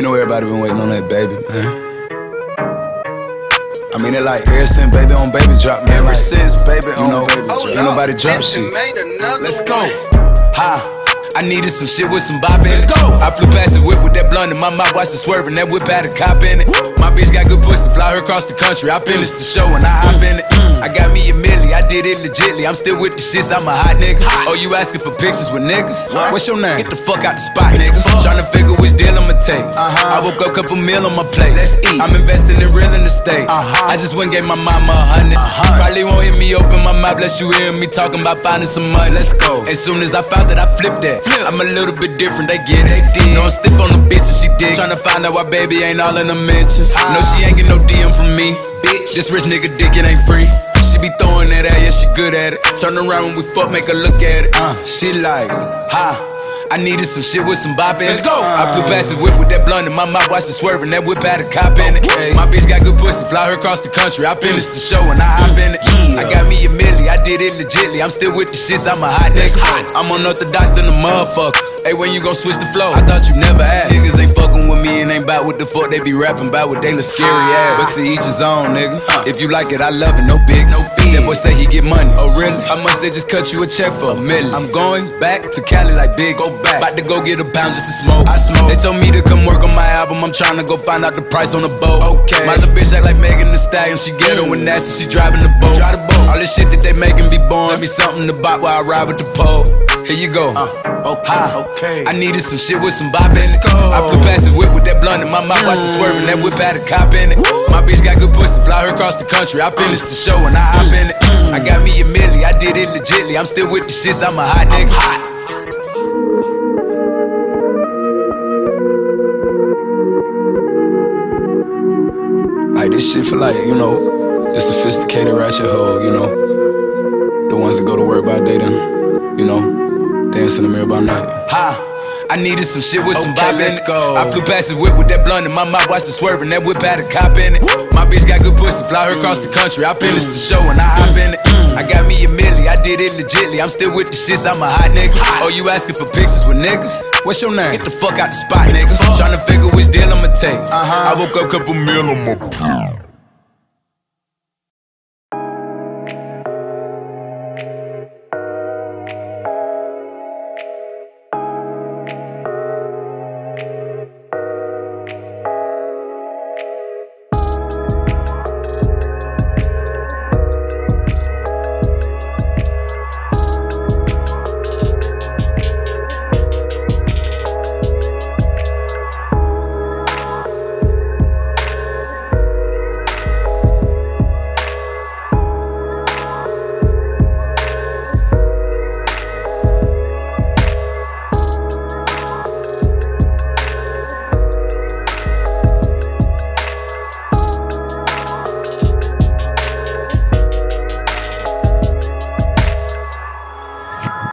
You know everybody been waiting on that baby, man. I mean, it like ever since baby on baby drop, man. Ever like, since baby you on know, baby ain't drop. nobody drop shit. Let's go. Ha. I needed some shit with some bop in it. go. I flew past the whip with that blunt in my mouth, watched it swerving. That whip had a cop in it. My bitch got good pussy, fly her across the country. I finished the show and I hop in it. Mm. I got me a milli, I did it legitly. I'm still with the shits, I'm a hot nigga. Oh, you asking for pictures with niggas? What's your name? Get the fuck out the spot, nigga. Trying to figure which deal I'ma take. Uh-huh. I woke up, couple meal on my plate. Let's eat. I'm investing in real estate. Uh-huh. I just went and gave my mama a 100 uh-huh. Probably won't hear me open my mouth, unless you hear me talking about finding some money. Let's go. As soon as I found that, I flipped that. I'm a little bit different, they get it. No, I'm stiff on the bitch and she dig. to find out why baby ain't all in the mentions. No, she ain't get no DM from me. Bitch, this rich nigga dick, it ain't free. She be throwing that at, yeah, she good at it. Turn around when we fuck, make her look at it. Uh, she like, ha. I needed some shit with some bop in. Let's go. I flew past the whip with that blunt in my mouth, watched it swerving. That whip had a cop in it. My bitch got good pussy, fly her across the country. I finished the show and I hop in it. I got me a milli, I did it legitly. I'm still with the shits, I'm a hot nigga. I'm unorthodox than a motherfucker. Hey, when you gon' switch the flow? I thought you never asked. Ain't fucking with me and ain't bout what the fuck they be rapping about what they look scary ass. But to each his own, nigga. If you like it, I love it, no big, no fee. That boy say he get money. Oh, really? How much they just cut you a check for? A million. I'm going back to Cali like big, go back. About to go get a pound just to smoke. I smoke. They told me to come work on my album. I'm trying to go find out the price on the boat. Okay. My little bitch act like the Stallion. She ghetto and nasty. She driving the boat. Drive the boat. All this shit that they making be born. Give me something to bop while I ride with the pole. Here you go. Uh, okay, ah, okay. I needed some shit with some bop in it. I flew past the whip with that blunt in my mouth, watched it swerving. That whip had a cop in it. My bitch got good pussy, fly her across the country. I uh. finished the show and I hop in it. Mm. I got me a milli, I did it legitly. I'm still with the shits, I'm a hot nigga. hot. This shit for like, you know, the sophisticated ratchet hoe, you know. The ones that go to work by day then, you know, dance in the mirror by night. Ha! I needed some shit with some bop in it. I flew past the whip with that blunt in my mouth, watched it swerving. That whip had a cop in it. My bitch got good pussy, fly her across the country. I finished the show and I hop in it. Mm. I got me a milli, I did it legitly. I'm still with the shits, I'm a hot nigga. Oh, you asking for pictures with niggas? What's your name? Get the fuck out the spot, nigga. Tryna figure which deal I'ma take. Uh-huh. I woke up, couple meal on my